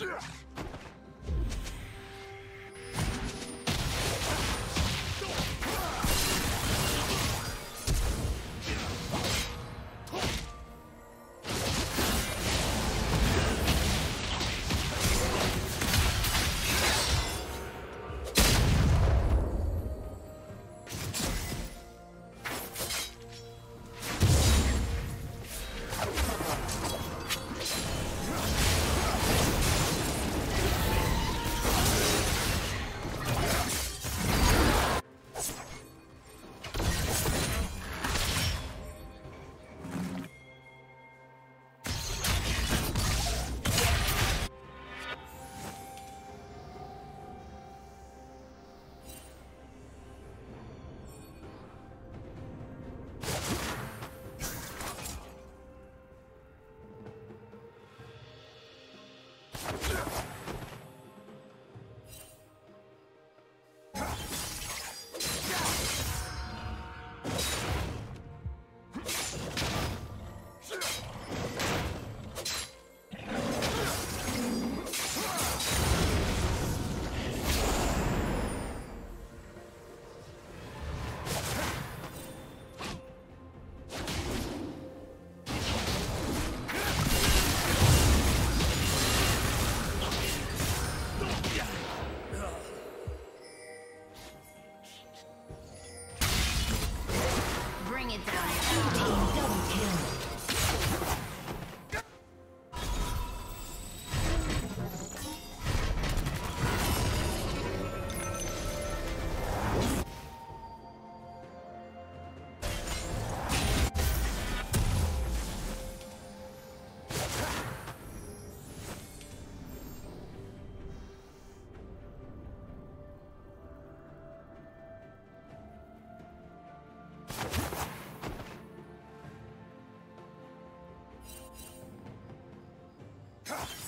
Yeah! Ha!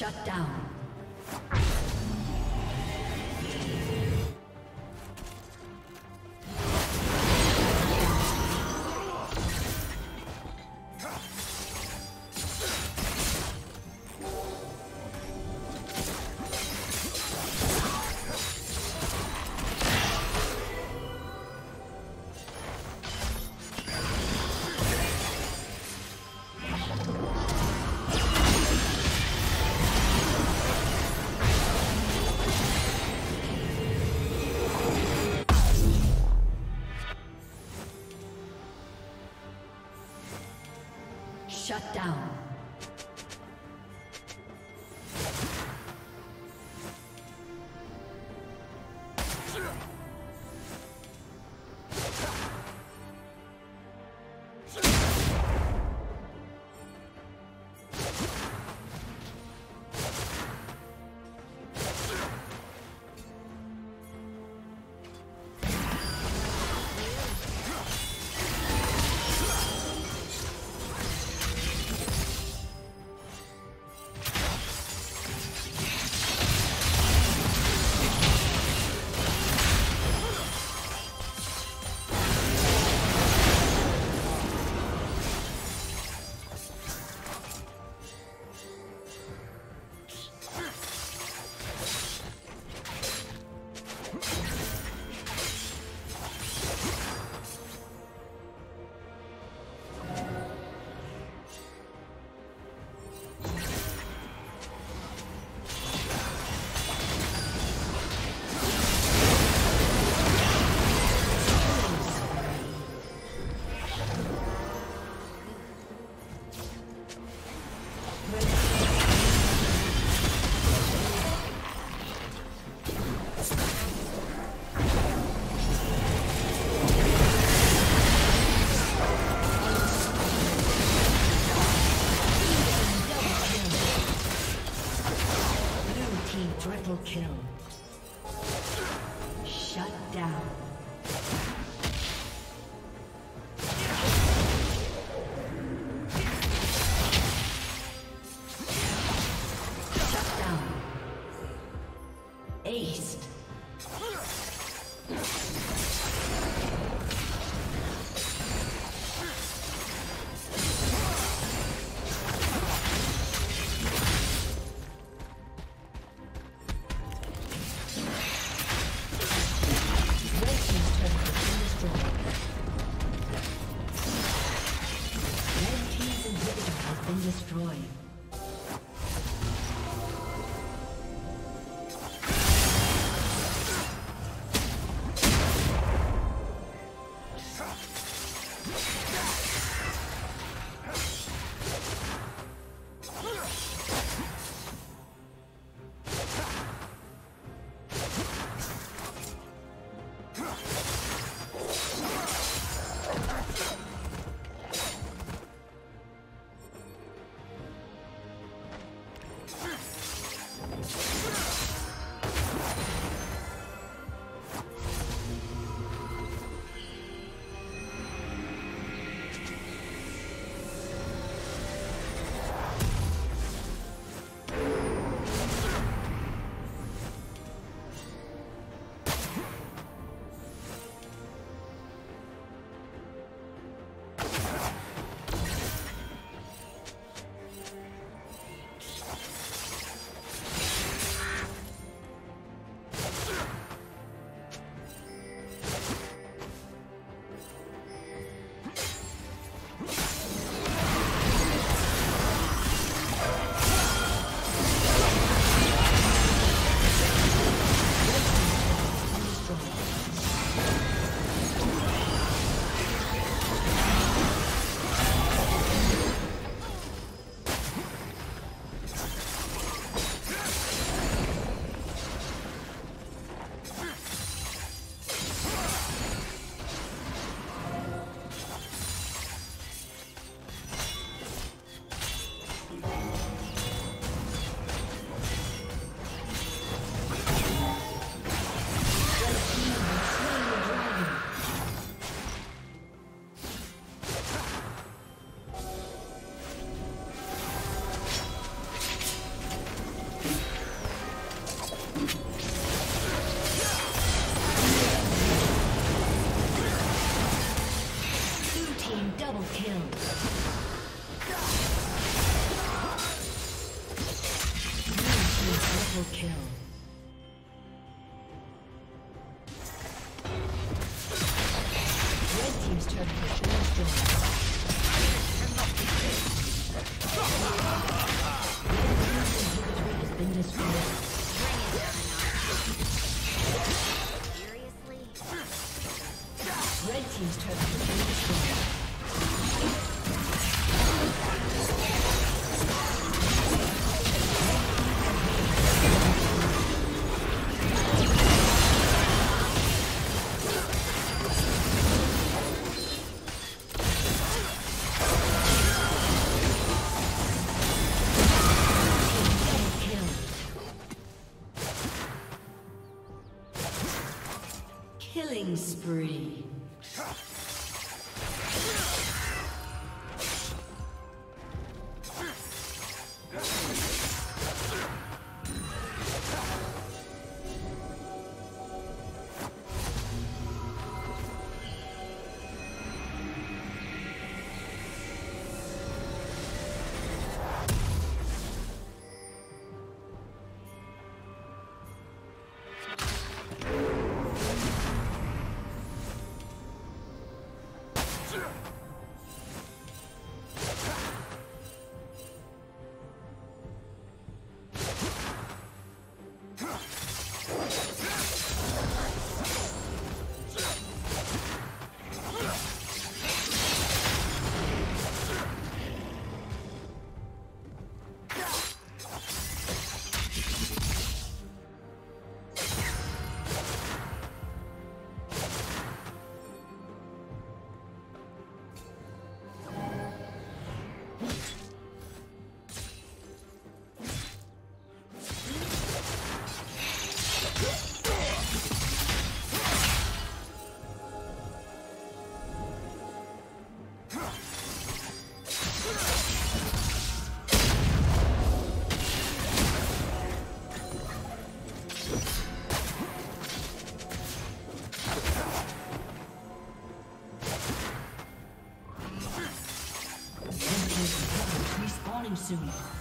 Shut down. Shut down. Red Team's turret has soon.